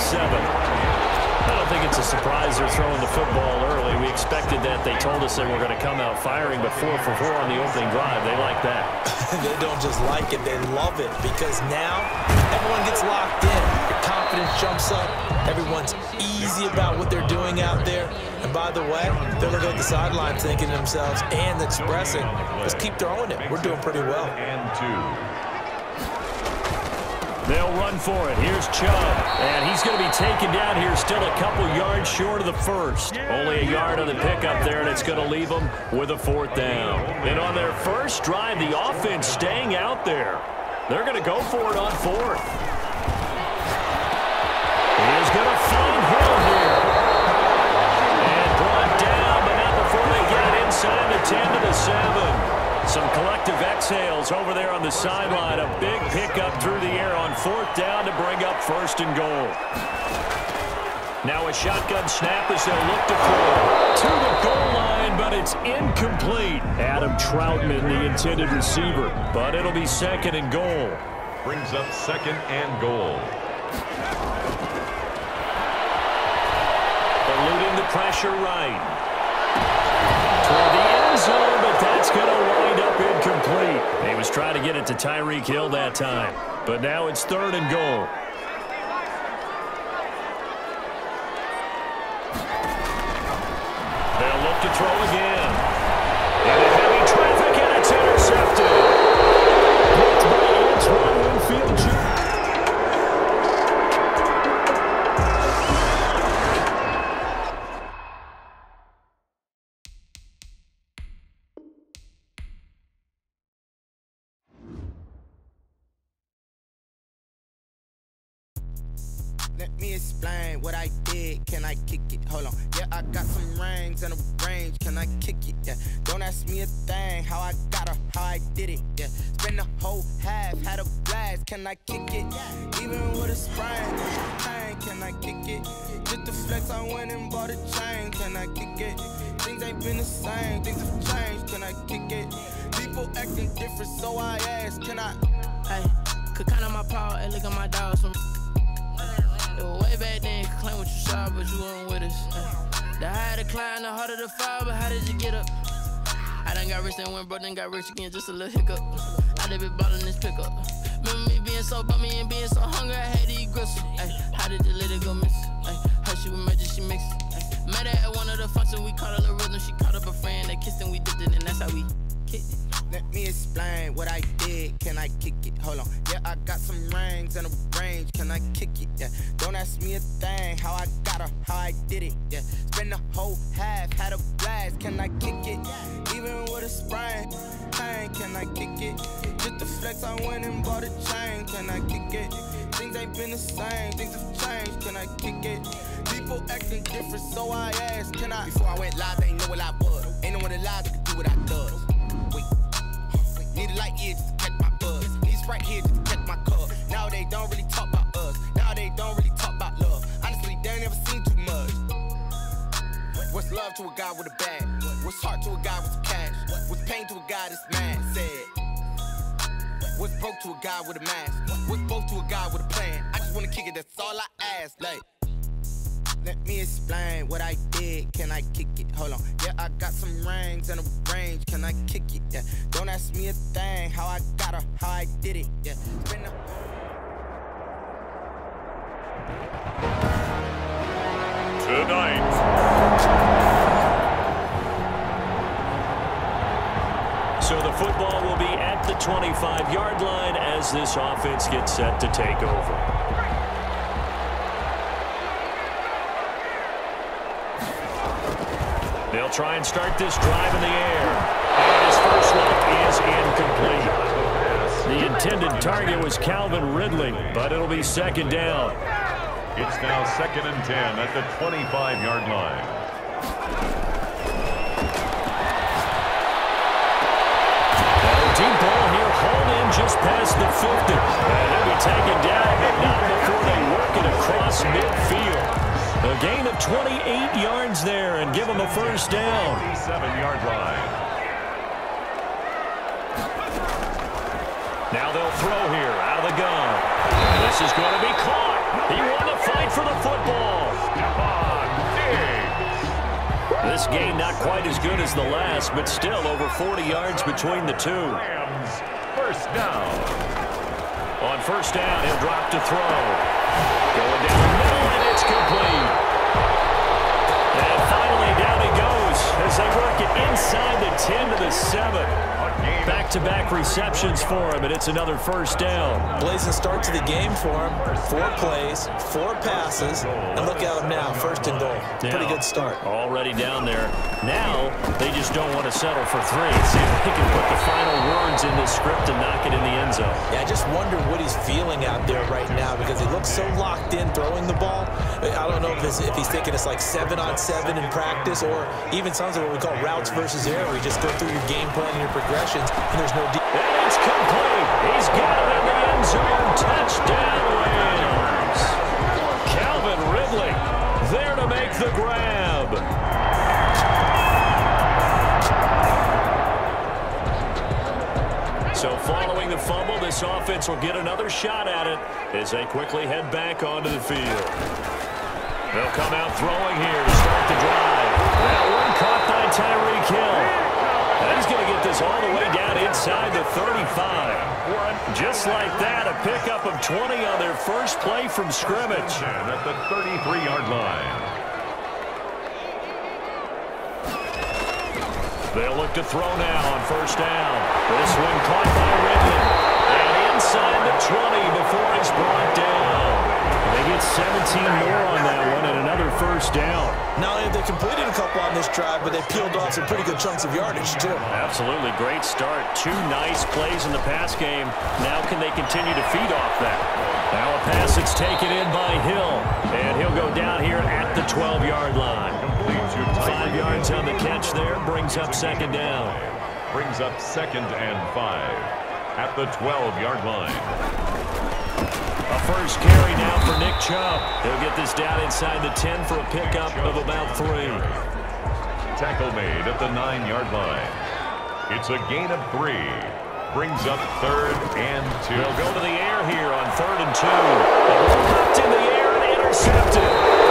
of seven. I don't think it's a surprise they're throwing the football early. We expected that. They told us they were going to come out firing, but four for four on the opening drive. They like that. they don't just like it, they love it because now everyone gets locked in. Your confidence jumps up. Everyone's easy about what they're doing out there. And by the way, they're looking at the sideline thinking to themselves and expressing, let's keep throwing it. We're doing pretty well. And two. They'll run for it. Here's Chubb. And he's going to be taken down here still a couple yards short of the first. Only a yard on the pickup there, and it's going to leave them with a fourth down. And on their first drive, the offense staying out there. They're going to go for it on fourth. He is going to find Hill here. And brought down, but not before they get it inside the 10 to the 7. Some collective exhales over there on the sideline. A big pickup through the air on fourth down to bring up first and goal. Now a shotgun snap as they'll look to throw. To the goal line, but it's incomplete. Adam Trautman, the intended receiver. But it'll be second and goal. Brings up second and goal. Eluding the pressure right. It to Tyreek Hill that time. But now it's third and goal. Let me explain what I did. Can I kick it? Hold on. Yeah, I got some rings and a range. Can I kick it? Yeah. Don't ask me a thing. How I got her, how I did it. Yeah. Spend the whole half, had a blast. Can I kick it? Even with a sprain. Can I kick it? Just the flex, I went and bought a chain. Can I kick it? Things ain't been the same. Things have changed. Can I kick it? People acting different, so I ask. Can I? Hey, could count on my power and look at my dogs from. It way back then, claim what you saw, but you weren't with us. Uh, the higher the climb, the harder the fall, but how did you get up? I done got rich and went broke, then got rich again, just a little hiccup. I done been ballin' this pickup. Remember me being so bummy and being so hungry, I had to eat gristle. How did the lady go miss? Ay, her she was magic, she mixed. Met her at one of the functions, we caught her the rhythm, she caught up a friend, they kissed and we dipped it, and that's how we kicked it. Let me explain what I did. Can I kick it? Hold on. Yeah, I got some rings and a range. Can I kick it? Yeah. Don't ask me a thing. How I got her, how I did it. Yeah. Spend the whole half, had a blast. Can I kick it? Even with a sprain, pain. Can I kick it? Just the flex, I went and bought a chain. Can I kick it? Things ain't been the same. Things have changed. Can I kick it? People acting different, so I asked. Can I? Before I went live, they know what I was. Ain't no one alive that could do what I does. Wait. Need a light here here to catch my cup. Now they don't really talk about us. Now they don't really talk about love. Honestly, they ain't never seen too much. What's love to a guy with a bag? What's heart to a guy with cash? What's pain to a guy that's mad? Said. What's broke to a guy with a mask? What's broke to a guy with a plan? I just wanna kick it, that's all I ask. Like. Let me explain what I did. Can I kick it? Hold on. Yeah, I got some rings and a range. Can I kick it? Yeah. Don't ask me a thing. How I got her, how I did it. Yeah. Tonight. So the football will be at the 25-yard line as this offense gets set to take over. They'll try and start this drive in the air. And his first look is incomplete. The intended target was Calvin Ridley, but it'll be second down. It's now second and 10 at the 25-yard line. Deep ball here, hauled in just past the 50. And he'll be taken down, but not before they work it across midfield. A gain of 28 yards there and give them a first down. yard line. Now they'll throw here out of the gun. This is going to be caught. He won the fight for the football. This game not quite as good as the last, but still over 40 yards between the two. First down. On first down, he'll drop to throw. Going down they work it inside the 10 to the 7. Back-to-back -back receptions for him, and it's another first down. Blazing start to the game for him. Four plays, four passes, and look at him now, first and goal. Now, Pretty good start. Already down there. Now, they just don't want to settle for three. See if they can put the final words in this script and knock it in the end zone. Yeah, I just wonder what he's feeling out there right now because he looks so locked in throwing the ball. I don't know if, if he's thinking it's like seven on seven in practice or even something what we call routes versus air where you just go through your game plan and your progressions and there's no. And it's complete. He's got it in the end zone. Touchdown, Rams. Calvin Ridley there to make the grab. So following the fumble, this offense will get another shot at it as they quickly head back onto the field. They'll come out throwing here to start the drive. That one caught by Tyreek Hill. And he's going to get this all the way down inside the 35. Just like that, a pickup of 20 on their first play from scrimmage. At the 33-yard line. They'll look to throw now on first down. This one caught by Ridley. And inside the 20 before it's brought down. They get 17 more on that one and another first down. Not only have they completed a couple on this drive, but they peeled off some pretty good chunks of yardage, too. Absolutely. Great start. Two nice plays in the pass game. Now can they continue to feed off that? Now a pass that's taken in by Hill. And he'll go down here at the 12-yard line. Five yards on the catch there. Brings up second down. Brings up second and five at the 12-yard line. First carry now for Nick Chubb. He'll get this down inside the 10 for a pickup of about three. Tackle made at the nine-yard line. It's a gain of three. Brings up third and two. They'll go to the air here on third and two. The ball in the air and intercepted.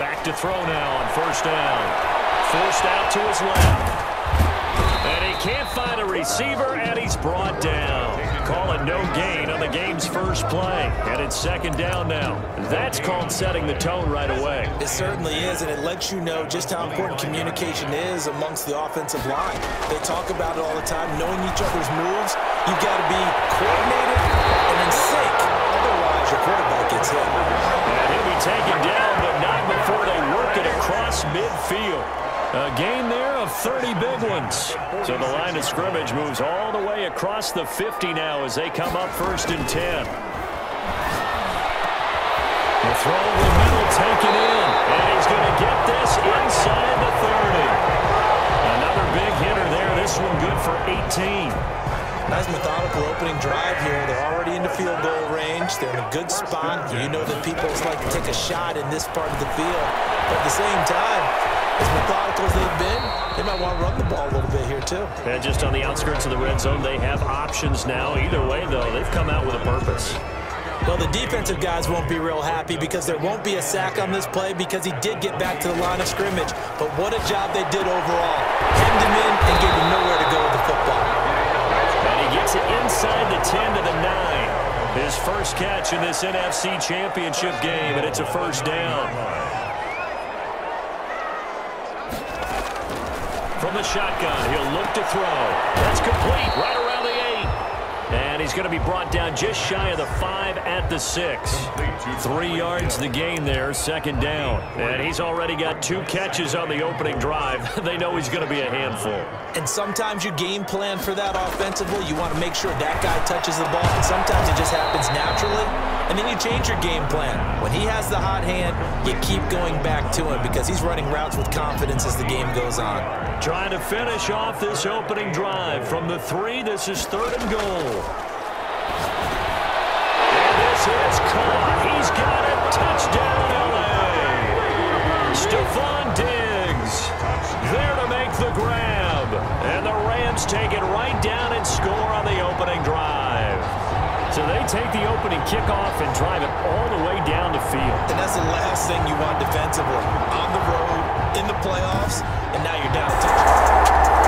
To throw now on first down. Forced out to his left. And he can't find a receiver, and he's brought down. Call it no gain on the game's first play. And it's second down now. That's called setting the tone right away. It certainly is, and it lets you know just how important communication is amongst the offensive line. They talk about it all the time, knowing each other's moves. You've got to be coordinated A gain there of 30 big ones. So the line of scrimmage moves all the way across the 50 now as they come up first and 10. The throw over the middle taken in. And he's going to get this inside the 30. Another big hitter there. This one good for 18. Nice methodical opening drive here. They're already into field goal range. They're in a good spot. You know that people like to take a shot in this part of the field. But at the same time, as methodical as they've been, they might want to run the ball a little bit here too. And just on the outskirts of the red zone, they have options now. Either way, though, they've come out with a purpose. Well, the defensive guys won't be real happy because there won't be a sack on this play because he did get back to the line of scrimmage. But what a job they did overall. Hemmed him in and gave him nowhere to go with the football. And he gets it inside the 10 to the 9. His first catch in this NFC Championship game, and it's a first down. The shotgun, he'll look to throw. That's complete, right around the 8. And he's going to be brought down just shy of the 5 at the 6. Three yards the gain there, second down. And he's already got two catches on the opening drive. they know he's going to be a handful. And sometimes you game plan for that offensively. You want to make sure that guy touches the ball. And sometimes it just happens naturally. And then you change your game plan. When he has the hot hand, you keep going back to him because he's running routes with confidence as the game goes on. Trying to finish off this opening drive from the three. This is third and goal. And this is caught. He's got it. Touchdown, L.A. Stefon Diggs there to make the grab. And the Rams take it right down and score on the opening drive. So they take the opening kickoff and drive it all the way down the field. And that's the last thing you want defensively. On the road, in the playoffs, and now you're down a touchdown.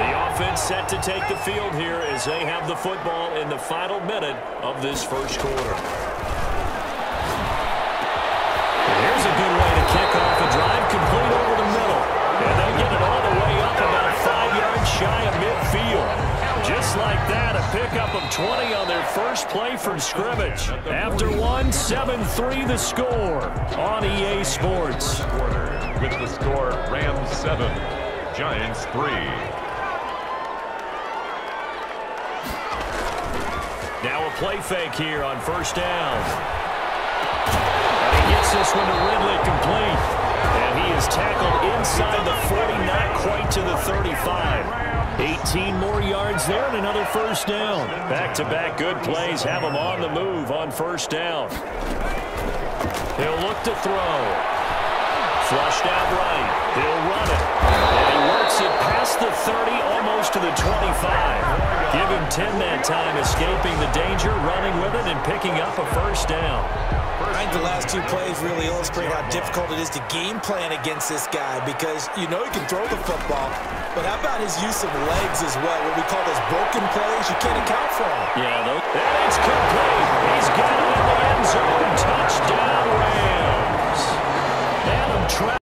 The offense set to take the field here as they have the football in the final minute of this first quarter. Just like that, a pickup of 20 on their first play from scrimmage. After one, 7-3 the score on EA Sports. Quarter with the score Rams 7, Giants 3. Now a play fake here on first down. And he gets this one to Ridley complete. And he is tackled inside the 40, not quite to the 35. 18 more yards there and another first down. Back-to-back -back good plays have him on the move on first down. He'll look to throw. Flushed out right. He'll run it. And he works it past the 30, almost to the 25. Give him 10 that time, escaping the danger, running with it, and picking up a first down. I think the last two plays really illustrate how difficult it is to game plan against this guy because you know he can throw the football, but how about his use of legs as well? What we call those broken plays, you can't account for. Yeah, though. And it's complete. He's got it in the end zone. Touchdown, Rams. Adam Trout.